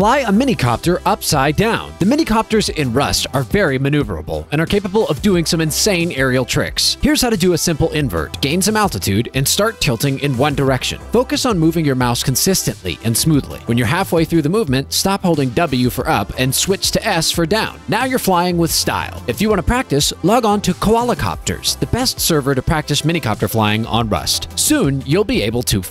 Fly a minicopter upside down. The minicopters in Rust are very maneuverable and are capable of doing some insane aerial tricks. Here's how to do a simple invert. Gain some altitude and start tilting in one direction. Focus on moving your mouse consistently and smoothly. When you're halfway through the movement, stop holding W for up and switch to S for down. Now you're flying with style. If you want to practice, log on to Koalacopters, the best server to practice minicopter flying on Rust. Soon, you'll be able to